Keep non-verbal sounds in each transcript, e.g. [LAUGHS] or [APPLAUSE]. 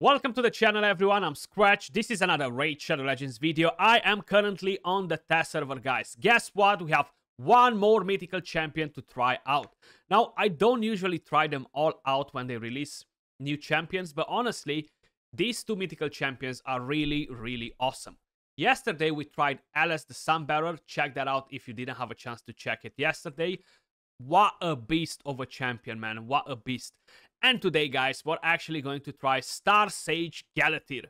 Welcome to the channel everyone, I'm Skratch. This is another Raid Shadow Legends video. I am currently on the test server guys. Guess what? We have one more mythical champion to try out. Now, I don't usually try them all out when they release new champions, but honestly, these two mythical champions are really, really awesome. Yesterday, we tried Alice the Sunbearer. Check that out if you didn't have a chance to check it yesterday. What a beast of a champion, man. What a beast. And today, guys, we're actually going to try Star Sage Galathir,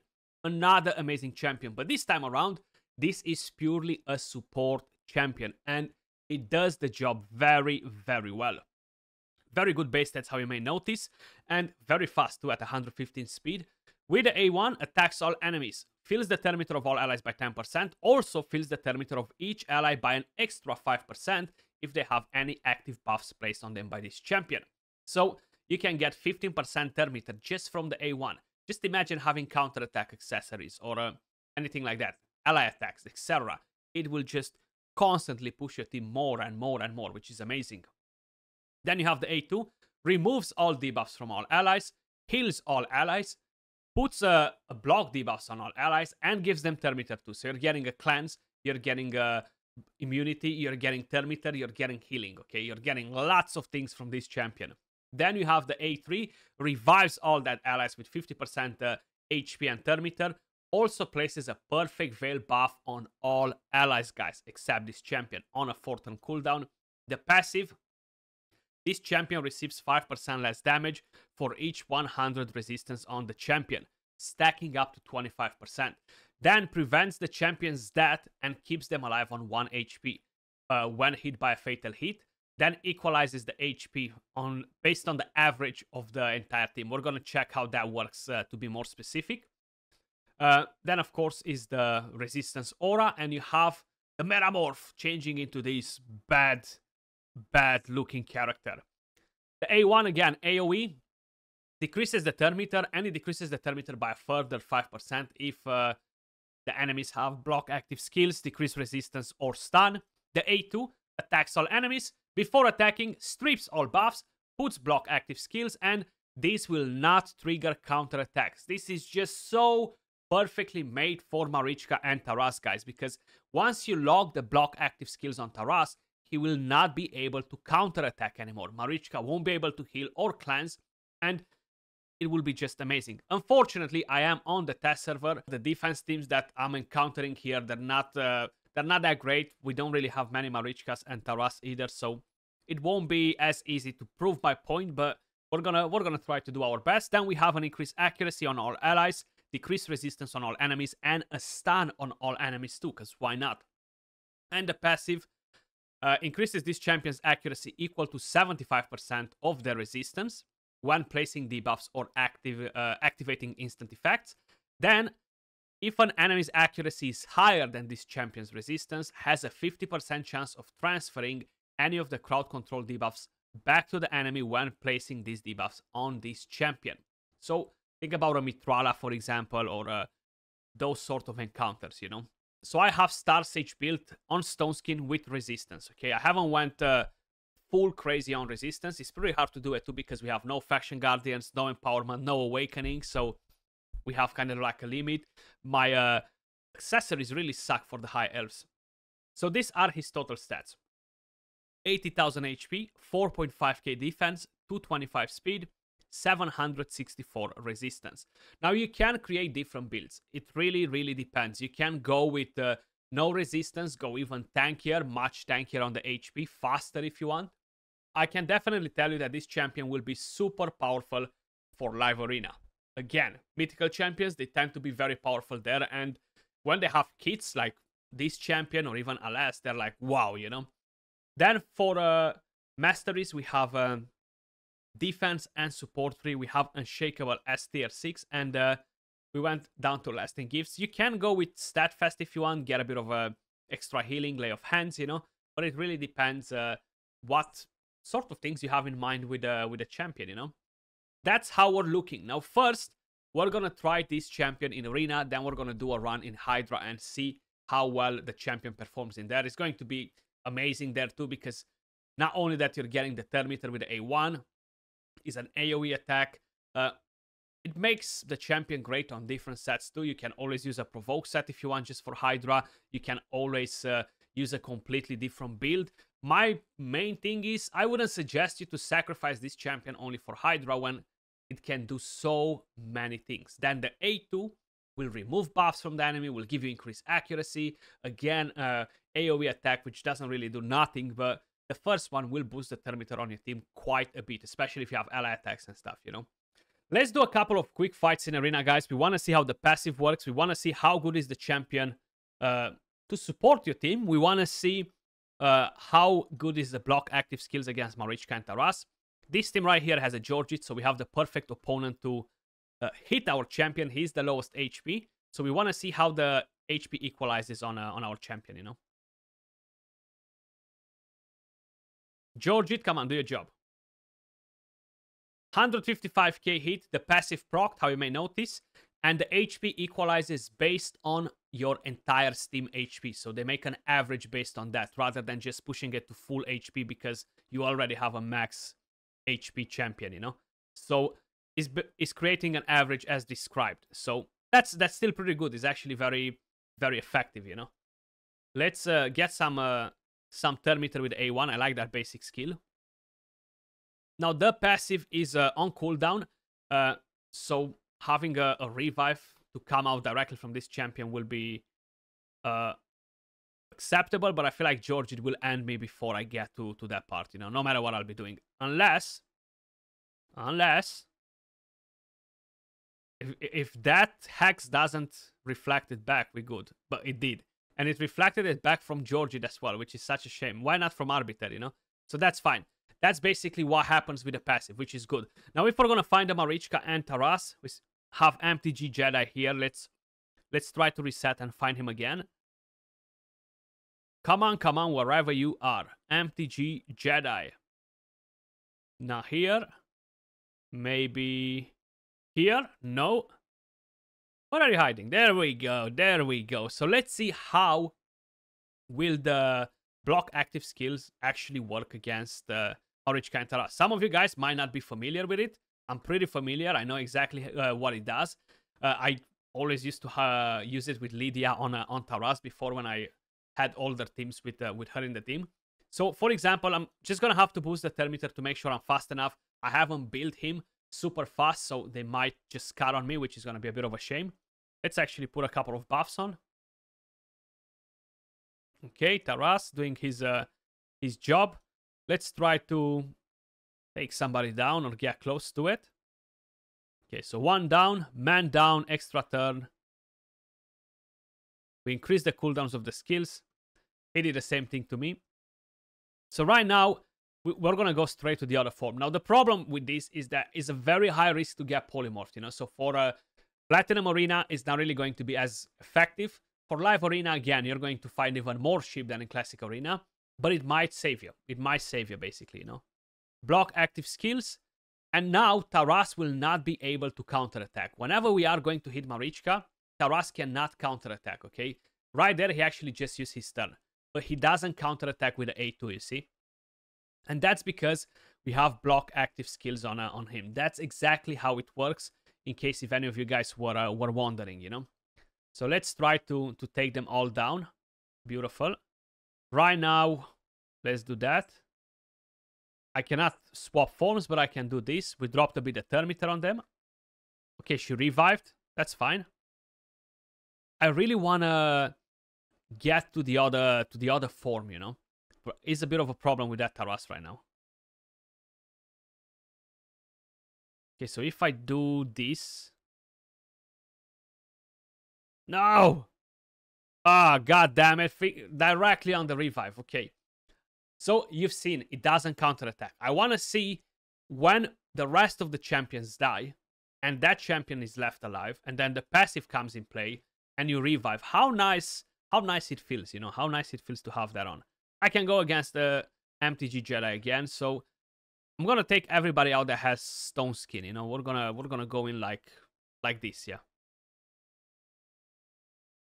another amazing champion. But this time around, this is purely a support champion, and it does the job very, very well. Very good base stats, how you may notice, and very fast too at 115 speed. With the A1, attacks all enemies, fills the turn meter of all allies by 10%, also fills the turn meter of each ally by an extra 5% if they have any active buffs placed on them by this champion. So you can get 15% turn meter just from the A1. Just imagine having counterattack accessories or uh, anything like that, ally attacks, etc. It will just constantly push your team more and more and more, which is amazing. Then you have the A2, removes all debuffs from all allies, heals all allies, puts a, a block debuffs on all allies, and gives them turn meter too. So you're getting a cleanse, you're getting a uh, immunity, you're getting turn meter, you're getting healing, okay? You're getting lots of things from this champion. Then you have the A3, revives all that allies with 50% uh, HP and turn meter. Also places a perfect veil buff on all allies, guys, except this champion on a 4 turn cooldown. The passive, this champion receives 5% less damage for each 100 resistance on the champion, stacking up to 25%. Then prevents the champion's death and keeps them alive on 1 HP uh, when hit by a fatal hit then equalizes the HP on based on the average of the entire team. We're gonna check how that works uh, to be more specific. Uh, then, of course, is the resistance aura, and you have the metamorph changing into this bad, bad-looking character. The A1 again, AOE decreases the turn meter, and it decreases the turn meter by a further five percent if uh, the enemies have block active skills, decrease resistance, or stun. The A2 attacks all enemies, before attacking, strips all buffs, puts block active skills, and this will not trigger counter attacks. This is just so perfectly made for Marichka and Taras, guys, because once you log the block active skills on Taras, he will not be able to counter attack anymore. Marichka won't be able to heal or cleanse, and it will be just amazing. Unfortunately, I am on the test server. The defense teams that I'm encountering here, they're not uh, they're not that great. We don't really have many Marichkas and Taras either, so it won't be as easy to prove my point, but we're gonna we're gonna try to do our best. Then we have an increased accuracy on all allies, decreased resistance on all enemies, and a stun on all enemies too, because why not? And the passive uh, increases this champion's accuracy equal to 75% of their resistance when placing debuffs or active, uh, activating instant effects. Then, if an enemy's accuracy is higher than this champion's resistance, has a 50% chance of transferring any of the crowd control debuffs back to the enemy when placing these debuffs on this champion. So think about a Mithrala, for example, or uh, those sort of encounters, you know? So I have Star Sage built on Stone Skin with resistance, okay? I haven't went uh, full crazy on resistance. It's pretty hard to do it too because we have no Faction Guardians, no Empowerment, no Awakening, so we have kind of like a limit. My uh, accessories really suck for the high elves. So these are his total stats. 80,000 HP, 4.5k defense, 225 speed, 764 resistance. Now you can create different builds. It really, really depends. You can go with uh, no resistance, go even tankier, much tankier on the HP, faster if you want. I can definitely tell you that this champion will be super powerful for live arena. Again, mythical champions, they tend to be very powerful there. And when they have kits like this champion or even Alas, they're like, wow, you know? Then for uh, masteries, we have um, defense and support 3. We have Unshakable S tier 6. And uh, we went down to lasting gifts. You can go with Steadfast if you want, get a bit of a extra healing, lay of hands, you know. But it really depends uh, what sort of things you have in mind with uh, with a champion, you know. That's how we're looking. Now, first, we're gonna try this champion in arena. Then we're gonna do a run in Hydra and see how well the champion performs in there. It's going to be amazing there too because not only that you're getting the turn meter with the A1 is an AoE attack. Uh, it makes the champion great on different sets too. You can always use a provoke set if you want just for Hydra. You can always uh, use a completely different build. My main thing is I wouldn't suggest you to sacrifice this champion only for Hydra when it can do so many things. Then the A2 will remove buffs from the enemy, will give you increased accuracy. Again, uh, AoE attack, which doesn't really do nothing, but the first one will boost the turn meter on your team quite a bit, especially if you have ally attacks and stuff, you know? Let's do a couple of quick fights in arena, guys. We want to see how the passive works. We want to see how good is the champion uh, to support your team. We want to see uh, how good is the block active skills against Marichka and Taras. This team right here has a Georgit, so we have the perfect opponent to uh, hit our champion. He's the lowest HP, so we want to see how the HP equalizes on, uh, on our champion, you know? Georgit, come on, do your job. 155k hit, the passive proc, how you may notice, and the HP equalizes based on your entire Steam HP. So they make an average based on that rather than just pushing it to full HP because you already have a max HP champion, you know? So is is creating an average as described. So that's that's still pretty good. It's actually very very effective, you know. Let's uh, get some uh, some thermometer with A1. I like that basic skill. Now the passive is uh, on cooldown, uh, so having a, a, revive to come out directly from this champion will be uh, acceptable, but I feel like George it will end me before I get to, to that part, you know, no matter what I'll be doing. Unless, unless, if, if that hex doesn't reflect it back, we're good, but it did. And it reflected it back from Georgie as well, which is such a shame. Why not from Arbiter, you know? So that's fine. That's basically what happens with the passive, which is good. Now, if we're going to find the Marichka and Taras, we have MTG Jedi here. Let's let's try to reset and find him again. Come on, come on, wherever you are. MTG Jedi. Now here. Maybe here? No. What are you hiding? There we go. There we go. So let's see how will the block active skills actually work against uh, Marichka and Taras. Some of you guys might not be familiar with it. I'm pretty familiar. I know exactly uh, what it does. Uh, I always used to uh, use it with Lydia on uh, on Taras before when I had older teams with uh, with her in the team. So, for example, I'm just gonna have to boost the turn meter to make sure I'm fast enough. I haven't built him super fast, so they might just cut on me, which is gonna be a bit of a shame. Let's actually put a couple of buffs on. Okay, Taras doing his uh, his job. Let's try to take somebody down or get close to it. Okay, so one down, man down, extra turn. We increase the cooldowns of the skills. He did the same thing to me. So right now, we're going to go straight to the other form. Now, the problem with this is that it's a very high risk to get polymorphed, you know. So for a Platinum Arena, it's not really going to be as effective. For Live Arena, again, you're going to find even more sheep than in Classic Arena but it might save you. It might save you, basically, you know? Block active skills, and now Taras will not be able to counterattack. Whenever we are going to hit Marichka, Taras cannot counterattack, okay? Right there, he actually just used his turn. But he doesn't counterattack with the A2, you see? And that's because we have block active skills on, uh, on him. That's exactly how it works, in case if any of you guys were, uh, were wondering, you know? So let's try to, to take them all down. Beautiful. Right now, let's do that. I cannot swap forms, but I can do this. We dropped a bit of turn meter on them. Okay, she revived. That's fine. I really wanna get to the other to the other form, you know. It's a bit of a problem with that Taras right now. Okay, so if I do this. No! Ah, oh, god damn it. Directly on the revive. Okay. So you've seen it doesn't counterattack. I want to see when the rest of the champions die and that champion is left alive and then the passive comes in play and you revive. How nice how nice it feels, you know, how nice it feels to have that on. I can go against the MTG Jedi again, so I'm gonna take everybody out that has stone skin, you know. We're gonna we're gonna go in like like this, yeah.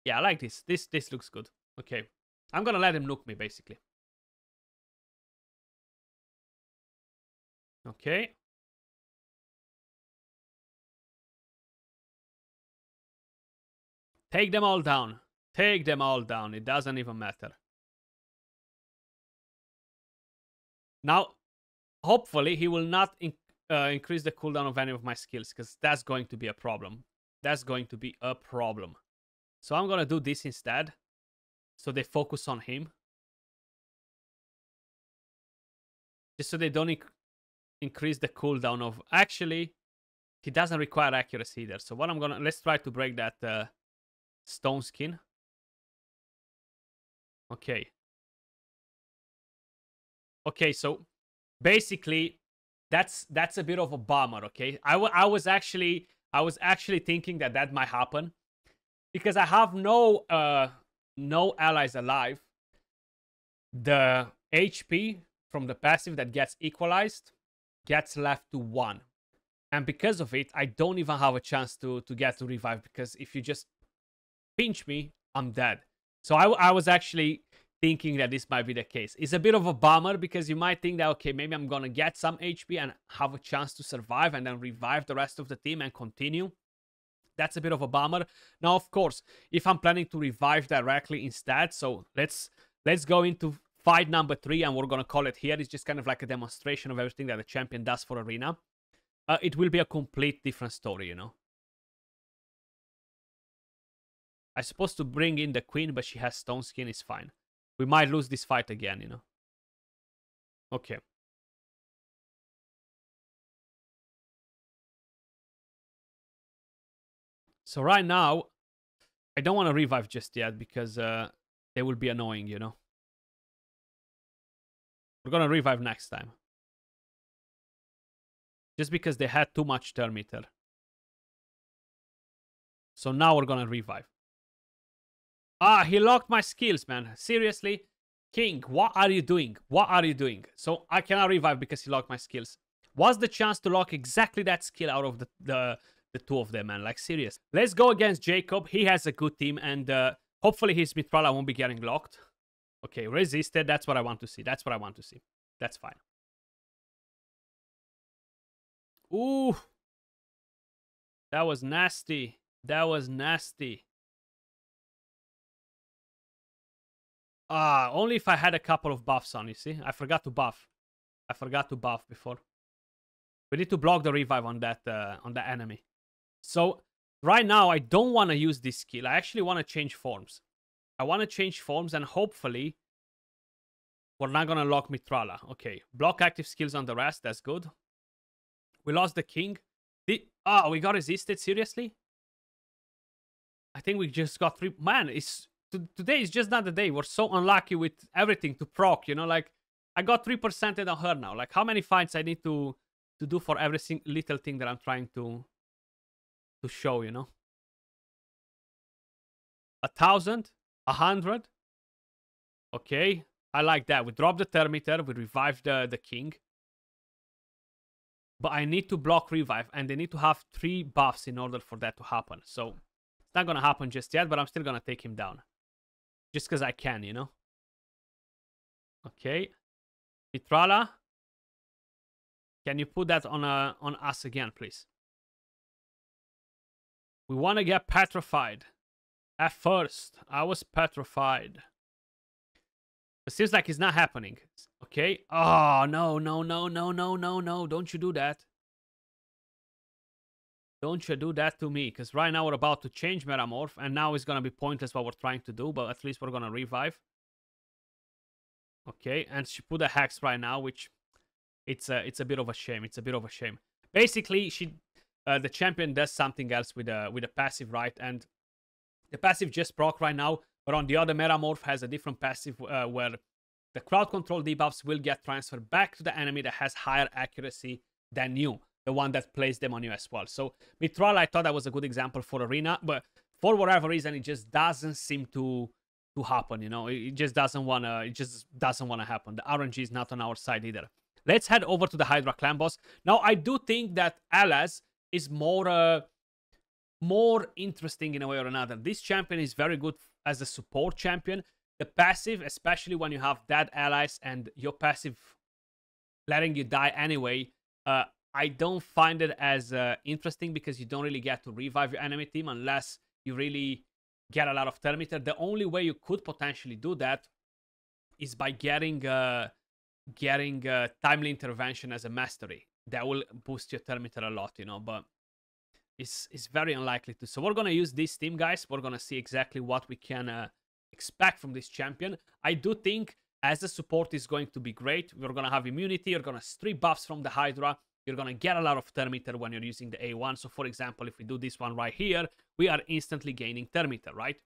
Yeah, I like this. This this looks good. Okay. I'm gonna let him look me, basically. Okay. Take them all down. Take them all down. It doesn't even matter. Now, hopefully, he will not in uh, increase the cooldown of any of my skills because that's going to be a problem. That's going to be a problem. So I'm going to do this instead. So they focus on him. Just so they don't inc increase the cooldown of... Actually, he doesn't require accuracy either. So what I'm going to... Let's try to break that uh, stone skin. Okay. Okay, so basically that's that's a bit of a bummer, okay? I, I was actually I was actually thinking that that might happen because I have no uh no allies alive. The HP from the passive that gets equalized gets left to 1. And because of it, I don't even have a chance to to get to revive because if you just pinch me, I'm dead. So I, I was actually thinking that this might be the case. It's a bit of a bummer because you might think that, okay, maybe I'm going to get some HP and have a chance to survive and then revive the rest of the team and continue. That's a bit of a bummer. Now, of course, if I'm planning to revive directly instead, so let's let's go into fight number three and we're going to call it here. It's just kind of like a demonstration of everything that the champion does for Arena. Uh, it will be a complete different story, you know. I'm supposed to bring in the queen, but she has stone skin, it's fine. We might lose this fight again, you know. Okay. So right now, I don't want to revive just yet because uh, they will be annoying, you know. We're going to revive next time. Just because they had too much turn meter. So now we're going to revive. Ah, he locked my skills, man. Seriously? King, what are you doing? What are you doing? So I cannot revive because he locked my skills. What's the chance to lock exactly that skill out of the, the, the two of them, man? Like, serious. Let's go against Jacob. He has a good team, and uh, hopefully his Mithrala won't be getting locked. Okay, resisted. That's what I want to see. That's what I want to see. That's fine. Ooh. That was nasty. That was nasty. Ah, uh, only if I had a couple of buffs on, you see? I forgot to buff. I forgot to buff before. We need to block the revive on that uh, on the enemy. So right now, I don't want to use this skill. I actually want to change forms. I want to change forms and hopefully we're not going to lock Mithrala. Okay, block active skills on the rest. That's good. We lost the king. The... Oh, we got resisted? Seriously? I think we just got three... Man, it's today is just not the day. We're so unlucky with everything to proc, you know, like I got 3% on her now. Like how many fights I need to to do for every little thing that I'm trying to to show, you know? A thousand? A hundred? Okay, I like that. We drop the Turn Meter, we revive the, the king. But I need to block revive, and they need to have three buffs in order for that to happen. So it's not gonna happen just yet, but I'm still gonna take him down. Just because I can, you know? Okay. Mithrala. Can you put that on, uh, on us again, please? We want to get petrified. At first, I was petrified. It seems like it's not happening. Okay. Oh, no, no, no, no, no, no, no. Don't you do that. Don't you do that to me, because right now we're about to change Metamorph, and now it's going to be pointless what we're trying to do, but at least we're going to revive. Okay, and she put a Hex right now, which it's a, it's a bit of a shame. It's a bit of a shame. Basically, she uh, the champion does something else with a, with a passive, right? And the passive just proc right now, but on the other, Metamorph has a different passive uh, where the crowd control debuffs will get transferred back to the enemy that has higher accuracy than you the one that plays them on you as well. So Mithril, I thought that was a good example for Arena, but for whatever reason, it just doesn't seem to to happen. You know, it just doesn't wanna. It just doesn't wanna happen. The RNG is not on our side either. Let's head over to the Hydra clan boss. Now, I do think that Alas is more uh, more interesting in a way or another. This champion is very good as a support champion. The passive, especially when you have dead allies and your passive letting you die anyway, uh, I don't find it as uh, interesting because you don't really get to revive your enemy team unless you really get a lot of Turn Meter. The only way you could potentially do that is by getting uh, getting uh, timely intervention as a mastery. That will boost your Turn Meter a lot, you know, but it's, it's very unlikely to. So we're going to use this team, guys. We're going to see exactly what we can uh, expect from this champion. I do think as the support is going to be great. We're going to have immunity. You're going to strip buffs from the Hydra. You're going to get a lot of Turn Meter when you're using the A1. So for example, if we do this one right here, we are instantly gaining Turn Meter, right?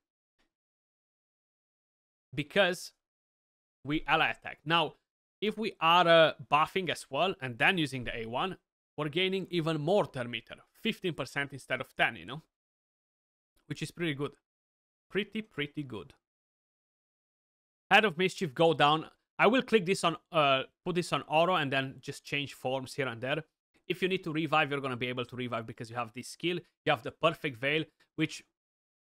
Because we ally attack. Now, if we are uh, buffing as well and then using the A1, we're gaining even more Turn Meter. 15% instead of 10, you know? Which is pretty good. Pretty, pretty good. Head of Mischief go down. I will click this on, uh, put this on auto and then just change forms here and there. If you need to revive, you're going to be able to revive because you have this skill. You have the Perfect Veil, which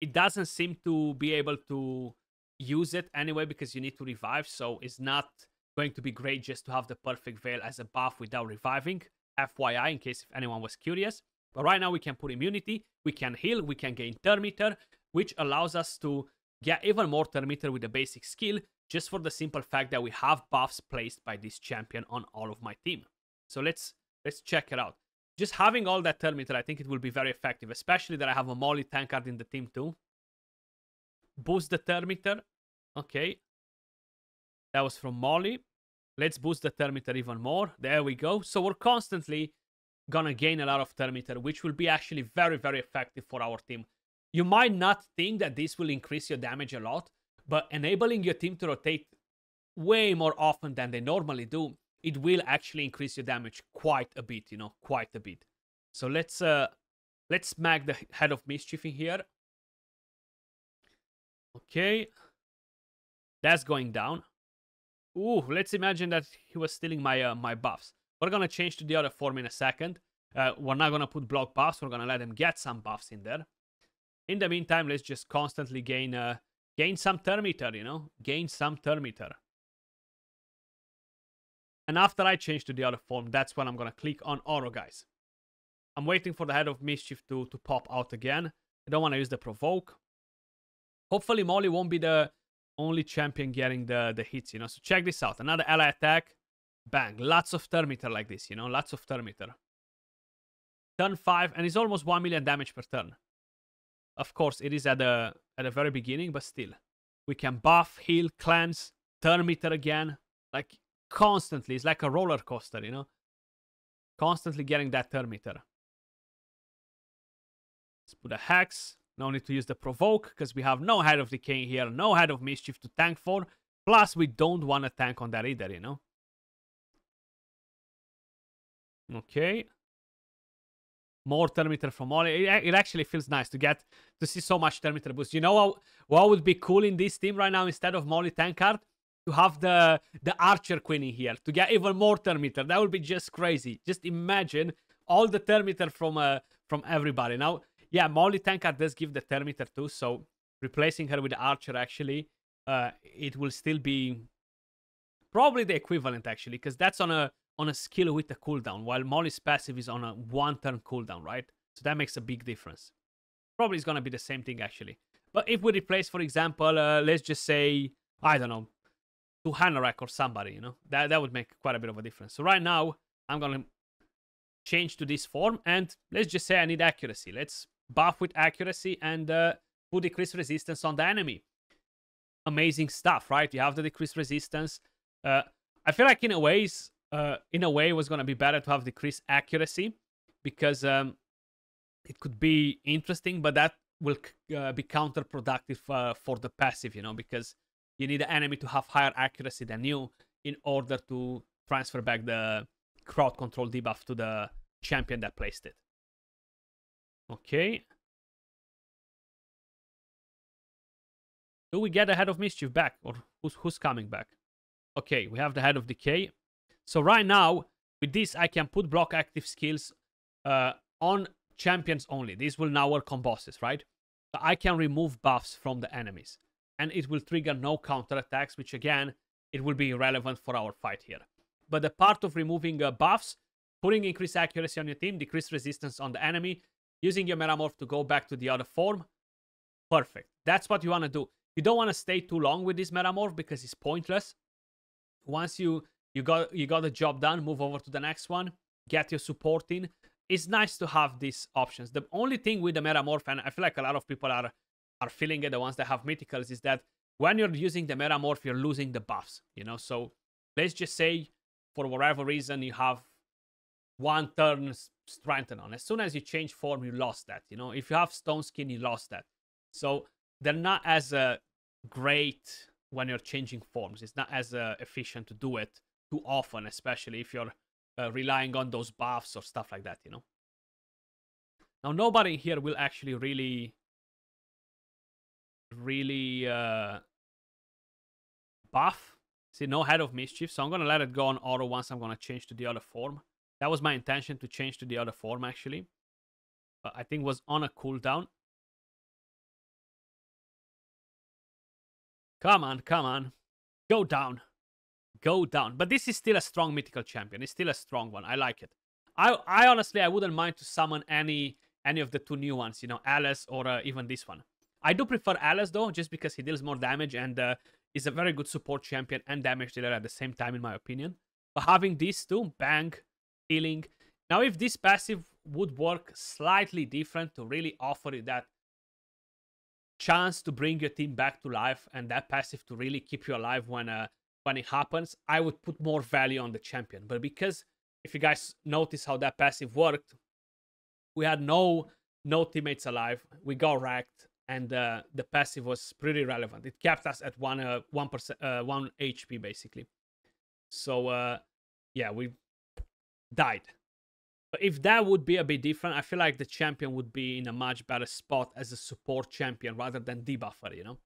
it doesn't seem to be able to use it anyway because you need to revive. So it's not going to be great just to have the Perfect Veil as a buff without reviving. FYI, in case if anyone was curious. But right now we can put immunity, we can heal, we can gain Turn Meter, which allows us to get even more Turn Meter with the basic skill, just for the simple fact that we have buffs placed by this champion on all of my team. So let's let's check it out. Just having all that Turn Meter, I think it will be very effective, especially that I have a Molly Tankard in the team too. Boost the Turn Meter. Okay. That was from Molly. Let's boost the Turn Meter even more. There we go. So we're constantly gonna gain a lot of Turn Meter, which will be actually very, very effective for our team. You might not think that this will increase your damage a lot, but enabling your team to rotate way more often than they normally do, it will actually increase your damage quite a bit, you know, quite a bit. So let's uh let's smack the head of mischief in here. Okay. That's going down. Ooh, let's imagine that he was stealing my uh, my buffs. We're gonna change to the other form in a second. Uh, we're not gonna put block buffs. We're gonna let him get some buffs in there. In the meantime, let's just constantly gain uh, gain some Turn Meter, you know, gain some Turn Meter. And after I change to the other form, that's when I'm gonna click on Oro, guys. I'm waiting for the Head of Mischief to to pop out again. I don't want to use the provoke. Hopefully, Molly won't be the only champion getting the the hits, you know. So check this out. Another ally attack. Bang. Lots of Turn Meter like this, you know. Lots of Turn Meter. Turn 5, and it's almost 1 million damage per turn. Of course, it is at the at the very beginning, but still. We can buff, heal, cleanse, Turn Meter again. Like, constantly. It's like a roller coaster, you know? Constantly getting that Turn Meter. Let's put a Hex. No need to use the Provoke, because we have no Head of Decay here, no Head of Mischief to tank for. Plus, we don't want to tank on that either, you know? Okay. More Turn Meter from all. It, it actually feels nice to get to see so much Turn Meter boost. You know what, what would be cool in this team right now instead of Molly Tankard? To have the the Archer Queen in here to get even more Turn Meter. That would be just crazy. Just imagine all the Turn Meter from uh, from everybody. Now, yeah, Molly Tankard does give the Turn Meter too, so replacing her with Archer actually, uh, it will still be probably the equivalent actually, because that's on a on a skill with a cooldown, while Molly's passive is on a one turn cooldown, right? So that makes a big difference. Probably is going to be the same thing, actually. But if we replace, for example, uh, let's just say, I don't know, Tuhanarak or somebody, you know, that, that would make quite a bit of a difference. So right now, I'm going to change to this form, and let's just say I need accuracy. Let's buff with accuracy and uh, put decrease resistance on the enemy. Amazing stuff, right? You have the decrease resistance. Uh, I feel like in a ways, uh, in a way, it was going to be better to have decreased accuracy because um, it could be interesting, but that will uh, be counterproductive uh, for the passive, you know, because you need the enemy to have higher accuracy than you in order to transfer back the crowd control debuff to the champion that placed it. Okay. Do we get the Head of Mischief back? Or who's, who's coming back? Okay, we have the Head of Decay. So right now, with this, I can put block active skills uh, on champions only. These will now work on bosses, right? So I can remove buffs from the enemies. And it will trigger no counter attacks, which again, it will be irrelevant for our fight here. But the part of removing uh, buffs, putting increased accuracy on your team, decreased resistance on the enemy, using your Metamorph to go back to the other form, perfect. That's what you want to do. You don't want to stay too long with this Metamorph because it's pointless. Once you you got you got the job done, move over to the next one, get your support in. It's nice to have these options. The only thing with the Metamorph, and I feel like a lot of people are are feeling it, the ones that have mythicals, is that when you're using the Metamorph, you're losing the buffs, you know? So let's just say for whatever reason you have one turn strengthen on. As soon as you change form, you lost that. You know, if you have stone skin, you lost that. So they're not as uh, great when you're changing forms. It's not as uh, efficient to do it too often, especially if you're uh, relying on those buffs or stuff like that. You know. Now nobody here will actually really, really uh, buff See, no Head of Mischief, so I'm going to let it go on auto once I'm going to change to the other form. That was my intention to change to the other form, actually. But I think was on a cooldown. Come on, come on. Go down. Go down. But this is still a strong mythical champion. It's still a strong one. I like it. I, I honestly, I wouldn't mind to summon any any of the two new ones, you know, Alice or uh, even this one. I do prefer Alice, though, just because he deals more damage and uh, is a very good support champion and damage dealer at the same time, in my opinion. But having these two, bang, healing. Now, if this passive would work slightly different to really offer you that chance to bring your team back to life and that passive to really keep you alive when uh, when it happens, I would put more value on the champion. But because if you guys notice how that passive worked, we had no no teammates alive. We got wrecked and uh, the passive was pretty relevant. It kept us at one uh, one percent uh, one HP basically. So uh, yeah, we died. But if that would be a bit different, I feel like the champion would be in a much better spot as a support champion rather than debuffer, you know.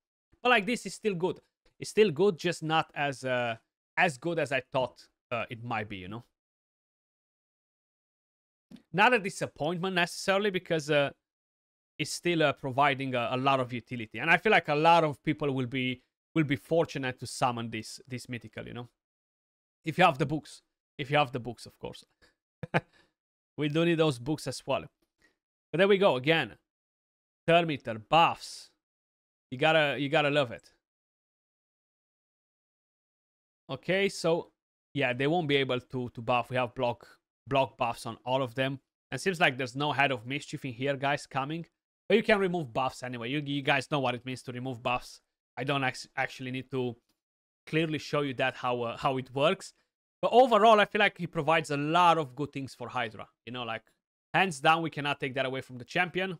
But like this is still good. It's still good, just not as uh, as good as I thought uh, it might be, you know. Not a disappointment necessarily because uh, is still uh, providing a, a, lot of utility, and I feel like a lot of people will be will be fortunate to summon this this mythical. You know, if you have the books, if you have the books, of course. [LAUGHS] we do need those books as well. But there we go again. Turn meter buffs. You gotta you gotta love it. Okay, so yeah, they won't be able to to buff. We have block block buffs on all of them. And seems like there's no head of mischief in here, guys, coming. But you can remove buffs anyway. You, you guys know what it means to remove buffs. I don't actually need to clearly show you that how uh, how it works. But overall, I feel like he provides a lot of good things for Hydra. You know, like hands down, we cannot take that away from the champion.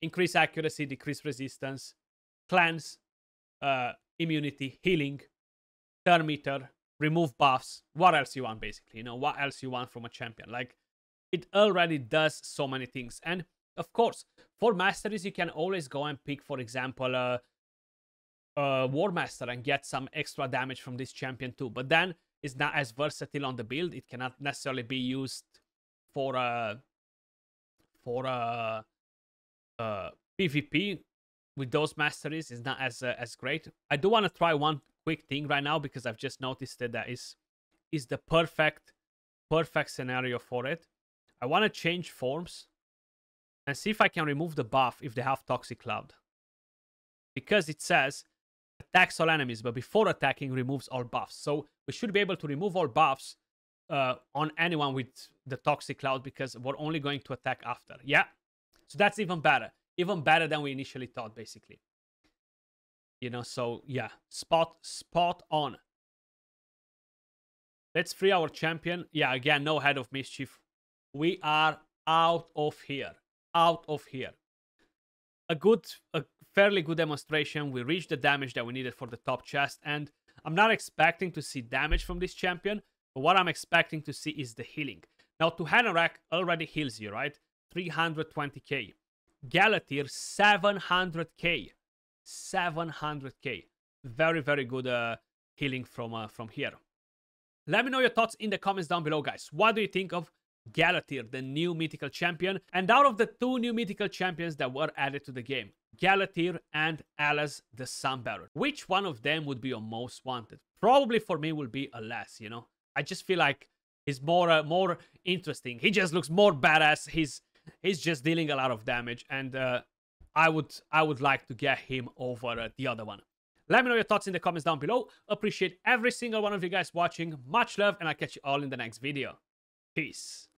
Increase accuracy, decrease resistance, cleanse, uh, immunity, healing, turn meter, remove buffs. What else you want, basically? You know, what else you want from a champion? Like, it already does so many things. And of course, for masteries, you can always go and pick, for example, a, a War Master and get some extra damage from this champion too. But then it's not as versatile on the build. It cannot necessarily be used for a for uh, uh, a, a PvP with those masteries. It's not as uh, as great. I do want to try one quick thing right now because I've just noticed that that is is the perfect perfect scenario for it. I want to change forms and see if I can remove the buff if they have Toxic Cloud. Because it says attacks all enemies, but before attacking removes all buffs. So we should be able to remove all buffs uh, on anyone with the Toxic Cloud because we're only going to attack after. Yeah, so that's even better. Even better than we initially thought, basically. You know, so yeah, spot, spot on. Let's free our champion. Yeah, again, no head of mischief. We are out of here out of here. A good, a fairly good demonstration. We reached the damage that we needed for the top chest, and I'm not expecting to see damage from this champion, but what I'm expecting to see is the healing. Now, Tuhanarak already heals you, right? 320k. Galathir, 700k. 700k. Very, very good uh, healing from, uh, from here. Let me know your thoughts in the comments down below, guys. What do you think of Galathir, the new mythical champion. And out of the two new mythical champions that were added to the game, Galathir and Alice the Sunbearer. Which one of them would be your most wanted? Probably for me will be Alas, you know? I just feel like he's more uh, more interesting. He just looks more badass. He's he's just dealing a lot of damage and uh, I would I would like to get him over uh, the other one. Let me know your thoughts in the comments down below. Appreciate every single one of you guys watching. Much love, and I'll catch you all in the next video. Peace.